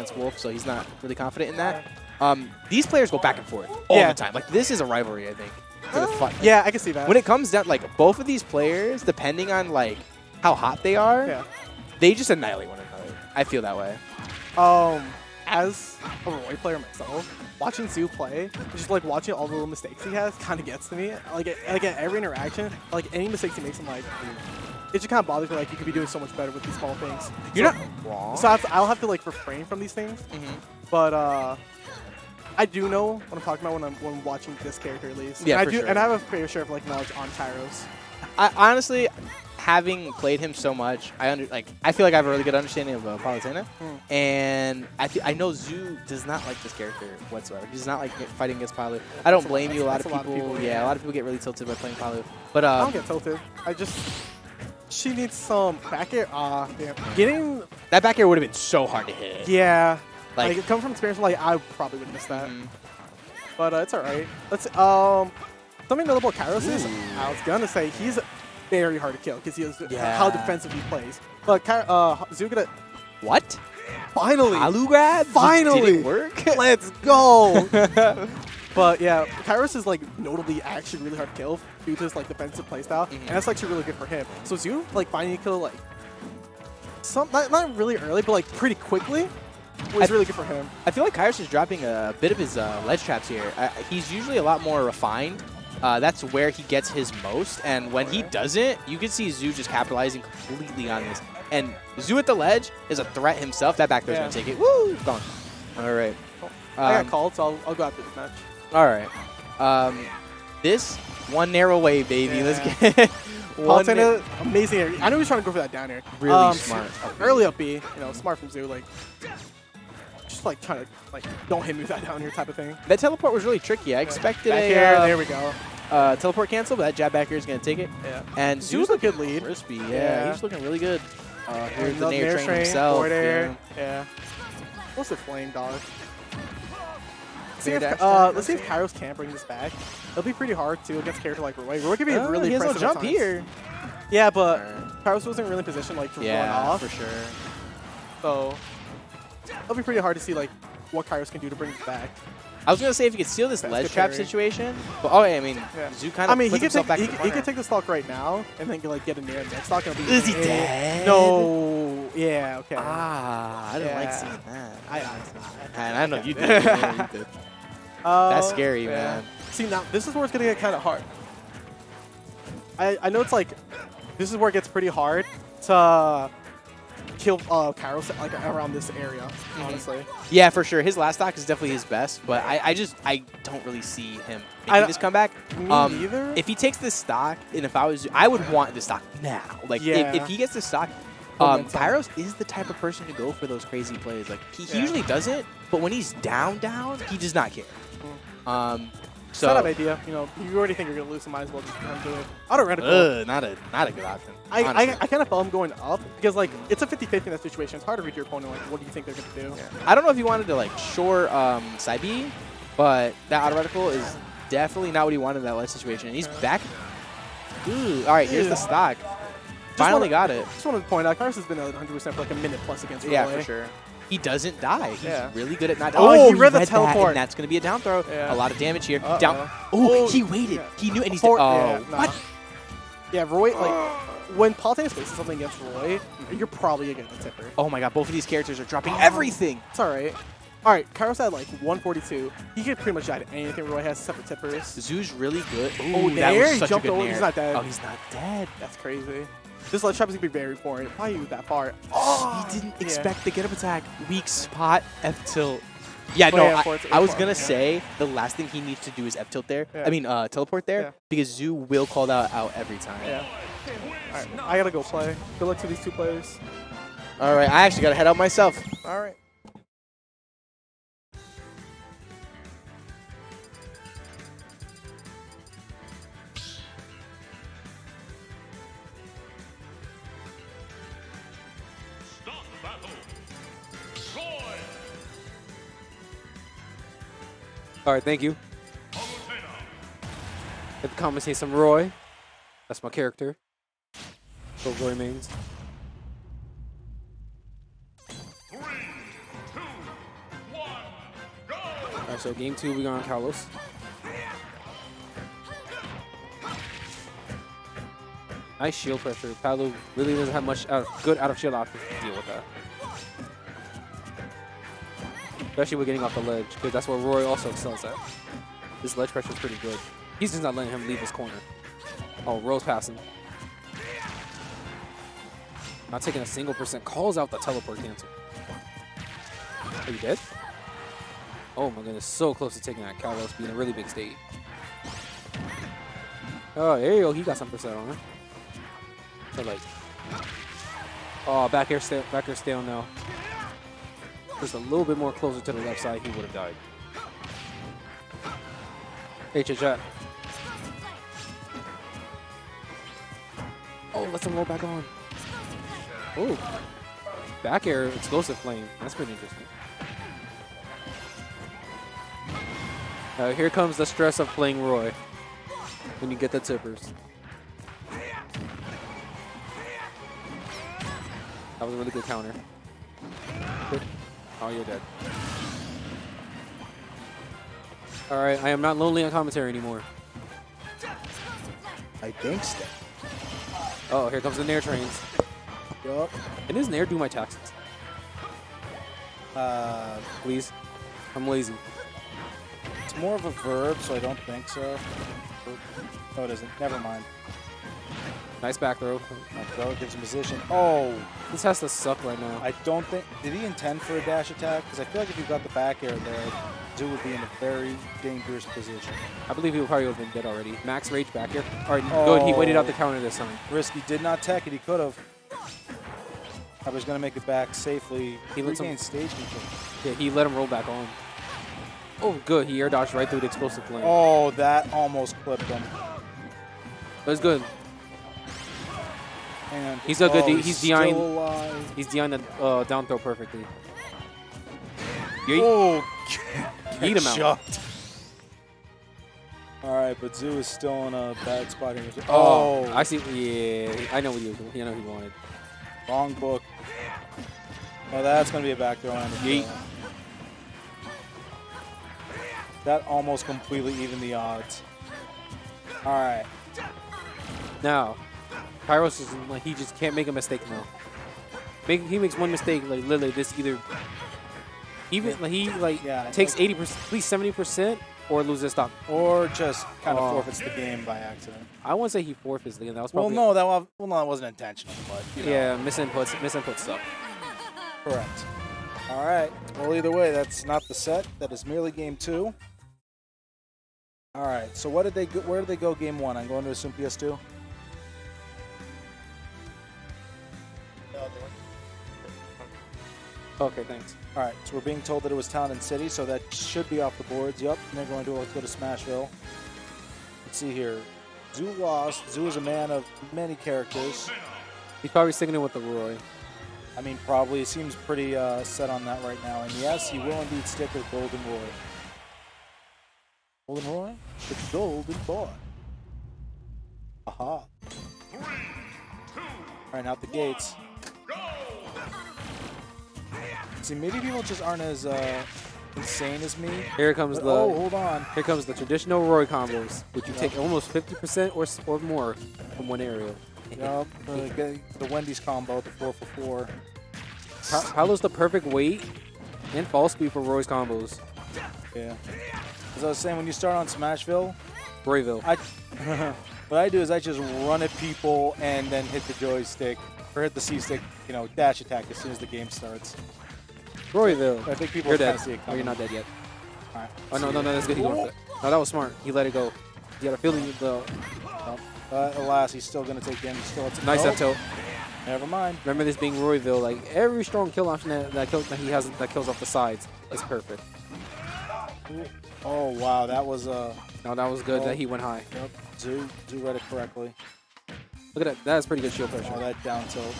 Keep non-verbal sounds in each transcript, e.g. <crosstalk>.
against Wolf, so he's not really confident in that. Um, these players go back and forth all Yeah. the time. Like this is a rivalry, I think. For the fun. Yeah, I can see that. When it comes down, like both of these players, depending on like how hot they are, yeah. they just annihilate one another. I feel that way. Um, as a Roy player myself, watching Zoo play, just like watching all the little mistakes he has, kind of gets to me. Like, at, like at every interaction, like any mistakes he makes, I'm like, it just kind of bothers me. Like, you could be doing so much better with these small things. You're So- not wrong. So I have to, I'll have to like refrain from these things. Mhm. But uh, I do know what I'm talking about when I'm when I'm watching this character at least. Yeah, and I do, sure. and I have a fair share of like knowledge on Kairos. I honestly, having played him so much, I under like I feel like I have a really good understanding of uh, Palutena, Hmm. and I I know Zoo does not like this character whatsoever. He does not like fighting against Palu. I don't That's a blame you. A lot a lot of people, yeah, yeah. a lot of people get really tilted by playing Palu. But uh, I um, don't get tilted. I just she needs some back air. Ah, damn. Getting that back air would have been so hard to hit. yeah. Like- Like, coming from experience, like I probably would miss that. Mhm. But uh, it's all right. Let's um something notable about Kairos is I was gonna say he's very hard to kill because he is Yeah. how defensive he plays. But Ky- uh, Zuga What? finally Palu grab? Finally! didn't work. <laughs> let's go. <laughs> but yeah, Kairos is like notably actually really hard to kill to his like defensive playstyle, Mhm. and that's actually really good for him. So Zoo like finding a kill like some not, not really early, but like pretty quickly was really good for him. I feel like Kairos is dropping a bit of his uh, ledge traps here. Uh, he's usually a lot more refined. Uh, that's where he gets his most, and when he doesn't, you can see Zoo just capitalizing completely on this. And Zoo at the ledge is a threat himself. That back throw's Yeah. gonna take it. Woo! Gone. All right. I Um, got called, so I'll, I'll go after this match. All right. Um, this one narrow way, baby. Let's Yeah. get <laughs> one. na- Palutena, amazing air. I know he's trying to go for that down air. Really Um, smart. Early up B, you know, smart from Zoo, like just like trying to like don't hit me with that down here type of thing. That teleport was really tricky. I expected Back a air, uh, there we go. uh, teleport cancel, but that jab back air is gonna take it. Yeah. And Zoo's a good lead. crispy. Yeah, Yeah. he's looking really good. Uh, here's the Nair air train train, himself. forward yeah. Yeah. What's the flame dog? Let's see, if, uh, let's see if. Kairos can't bring this back. It'll be pretty hard too against a character like Roy. Roy can be Oh, really he has no jump here. Yeah, but Kairos wasn't really in position like to run Yeah, off. for sure. So it'll be pretty hard to see like what Kairos can do to bring it back. I was gonna say if he could steal this That's ledge trap parry. situation, but oh, yeah, I mean, Yeah. Zoo kind of I mean, he could take back he, he could take the stock right now and then like get a near next stock. And be Is he dead? No. Yeah. Okay. Ah, I didn't like seeing that. I <laughs> I know you did. I know you did. That's Uh, scary, man. See now, this is where it's gonna get kind of hard. I I know it's like, this is where it gets pretty hard to kill uh Kairos like around this area. Mm-hmm. Honestly, Yeah, for sure. His last stock is definitely his best, but I, I just I don't really see him I- making this comeback. me Um, neither. If he takes this stock, and if I was, I would want the stock now. Like Yeah. if, if he gets the stock, um, Kairos is the type of person to go for those crazy plays. Like he, he usually does it, but when he's down, down, he does not care. Um, so Set up idea. You know, you already think you're gonna lose, so might as well just run do it. Auto reticle. ugh, not a not a good option. I. I, I kind of felt him going up because like it's a 50-50 in that situation. It's hard to read your opponent. Like, what do you think they're gonna do? I don't know if he wanted to like shore um, Saibi, but that auto reticle is definitely not what he wanted in that last situation. And he's back. Ooh, all right, here's the stock. Finally wanna- got it. Just wanted to point out, Kairos has been 100% for like a minute plus against Yeah, Relay. for sure. He doesn't die. He's Yeah. really good at not. Oh, he read the that, teleport. and that's going to be a down throw. Yeah. A lot of damage here. Uh-oh. Down. Oh, Oh, he waited. yeah. He knew, and he's. Oh, yeah, nah. what? Yeah, Roy, like, <gasps> when Palutena faces something against Roy, you're probably going to the tipper. Oh my God! Both of these characters are dropping oh, everything. It's alright. Alright, Kairos had like 142. He could pretty much die to anything Roy has except for tippers. Zoo's really good. Oh, Ooh, Oh, that there? He jumped over. He's not dead. Oh, he's not dead. That's crazy. This ledge trap is going to be very important. Why are you that far? Oh, he didn't yeah. expect the get up attack. Weak spot, F tilt. Yeah, Oh, no, yeah, I, I was gonna yeah. say the last thing he needs to do is F tilt there. I mean, uh, teleport there because Zoo will call that out every time. Yeah. Alright, I gotta go play. Good luck to these two players. All right, I actually gotta head out myself. Alright. Start battle. All right, thank you. The comments, say some Roy. That's my character. So Roy mains. Three, two, All right, so game two, we got on Kairos. Nice shield pressure. Palu really doesn't have much uh, good out of shield options to deal with that. Especially with getting off the ledge, because that's where Roy also excels at. His ledge pressure is pretty good. He's just not letting him leave his corner. Oh, Roy's passing. Not taking a single percent. Calls out the teleport cancel. Are you dead? Oh my goodness, so close to taking that. Kairos being a really big state. Oh, there you go. He got some percent on her. So like, oh, back air, stay, back air stale now. Just a little bit more closer to the left side, he would have died. Chat. Oh, let's him roll back on. Oh, back air explosive flame. That's pretty interesting. Here comes the stress of playing Roy when you get the tippers. That was a really good counter. Oh, you're dead. All right, I am not lonely on commentary anymore. I think so. Oh, here comes the Nair trains. Yup. And does Nair do my taxes? Uh, Please. I'm lazy. it's more of a verb, so I don't think so. Oh, it isn't. Never mind. Nice back throw. My throw gives him position. Oh, This has to suck right now. I don't think. Did he intend for a dash attack? Because I feel like if he got the back air there, Zoo would be in a very dangerous position. I believe he would probably would have been dead already. Max rage back here. All right, good. He oh. waited out the Oh. counter this time. Risky did not tech it. He could have. I was going to make it back safely. He let some- regained stage control. Yeah, he let him roll back on. Oh, good. He air dodged right through the explosive flame. Oh, that almost clipped him. That was good. And He's a good oh, he's still He's behind the uh, down throw perfectly. Yeet. Oh, Yeet him out. All right, but Zoo is still in a bad spot here. Oh, Oh, I see. Yeah, I know what he was. I know he wanted. wrong book. Oh, that's going to be a back throw. Yeet. That almost completely evened the odds. All right. Now, Kairos is like he just can't make a mistake now. Make he makes one mistake, like literally this either even like he like Yeah, takes eighty percent, at least seventy percent, or loses stock. Or just kind of Oh. forfeits the game by accident. I wouldn't say he forfeits the game. That was Well, probably no, that wa- well, no, that wasn't intentional, but you know, yeah misinputs. Misinputs suck. correct. All right. Well, either way, that's not the set. That is merely game two. All right. So, what did they? Go, where did they go? Game one. I'm going to assume PS2. Okay, thanks. All right. So we're being told that it was Town and City, so that should be off the boards. Yep. And they're going to let's go to Smashville. Let's see here. Zoo lost. Zoo is a man of many characters. He's probably sticking it with the Roy. I mean, probably. He seems pretty uh, set on that right now. And yes, he will indeed stick with Golden Roy. Golden Roy? The Golden Boy. Aha. Three, two, All right, out the gates. See, maybe people just aren't as uh, insane as me. Here comes But, the oh, hold on. here comes the traditional Roy combos, which you take almost fifty percent or or more from one area. Yup, the, the Wendy's combo, the 4 for 4. Pa- Palu's the perfect weight and fall speed for Roy's combos. Yeah. As I was saying, when you start on Smashville, Royville. I <laughs> what I do is I just run at people and then hit the joystick or hit the C stick, you know, dash attack as soon as the game starts. Royville. I think people You're dead. see it Oh, you're not dead yet. All right. Oh no, no, no, that's good. He went it. No, that was smart. He let it go. He had a feeling the Uh, alas, he's still gonna take damage. Still, nice oh, up tilt. Never mind. Remember this being Royville, like every strong kill option that, that, kill, that he has that kills off the sides is perfect. Oh wow, that was uh, No, that was good Oh. that he went high. yep, Do Zoo read it correctly. Look at that. That is pretty good shield pressure. Oh, that down tilt.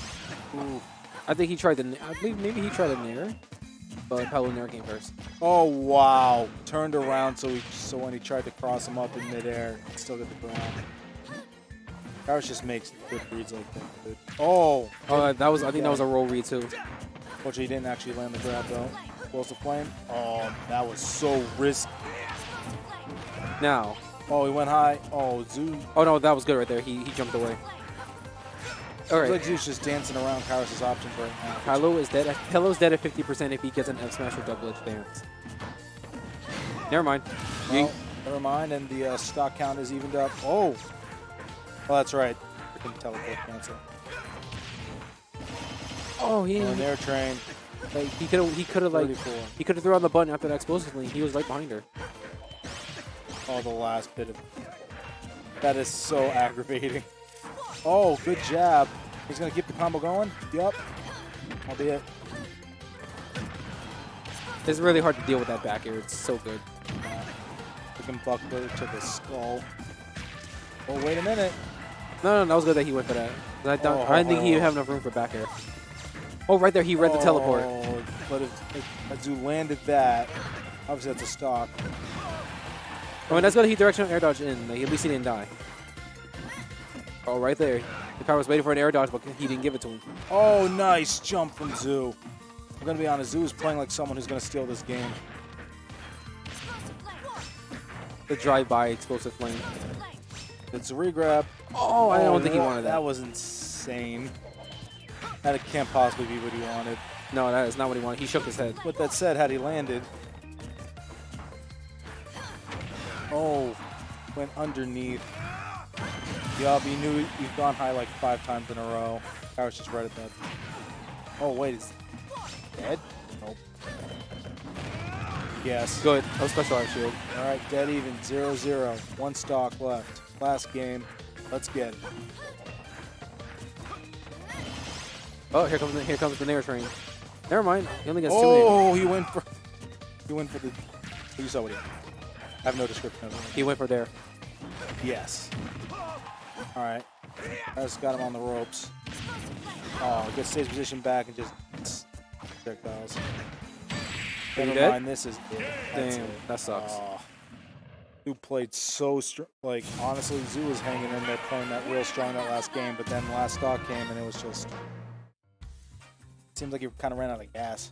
Ooh. I think he tried the. I believe maybe he tried the Nair, but Palu Nair came first. Oh wow, turned around so he so when he tried to cross him up in midair, still got the ground. Kairos just makes good reads like that. Dude. Oh, Oh, that was. I think that was a roll read too. Fortunately, he didn't actually land the grab though. Explosive flame. Oh, that was so risky. Now. Oh, he went high. Oh, Zoo. Oh no, that was good right there. He he jumped away. All Looks right. like Zoo's just dancing around Kairos' options right now. Kylo is dead. Hello's dead at 50% if he gets an F smash or double edge dance. Never mind. Well, never mind, and the uh, stock count is evened up. Oh, well, that's right. Freaking teleport cancel. Oh, he And they're trained. like he could have he could have like 34. he could have thrown the button after that explosive flame. He was right behind her. Oh, the last bit of. That is so aggravating. Oh, good jab. He's gonna keep the combo going. Yup. it. It's really hard to deal with that back air. It's so good. freaking buckler to the skull. Oh, wait a minute. No, no, that was good that he went for that. I, don't, Oh, I didn't think he'd oh. have enough room for back air. Oh, right there, he read the oh, teleport. Oh, but if, if Azu landed that, obviously that's a stock. I mean, that's good he directional air dodge in. Like, at least he didn't die. Oh, right there. The car was waiting for an air dodge, but he didn't give it to him. Oh, nice jump from Zoo. I'm gonna be honest, Zoo is playing like someone who's gonna steal this game. The drive-by explosive flame. It's a regrab. Oh, I don't think he wanted that. That was insane. That can't possibly be what he wanted. No, that is not what he wanted. He shook his head. With that said, had he landed, oh, went underneath. Yup, he knew he'd gone high like five times in a row. I was just right at that. Oh wait, is dead? Nope. Yes. Good. Was special art shield. All right, dead even, 0-0. One stock left. Last game. Let's get it. Oh, here comes the, here comes the Nair train. Never mind. He only gets two. Oh, he went for he went for the. You saw what he. I have no description of it. He went for there. Yes. All right. I just got him on the ropes. Oh, gets stays position back and just projectiles. Never dead? mind, this is it. Damn, it. that sucks. Oh. Zoo played so strong. Like honestly, Zoo was hanging in there, playing that real strong that last game. But then last stock came and it was just. Seems like he kind of ran out of gas.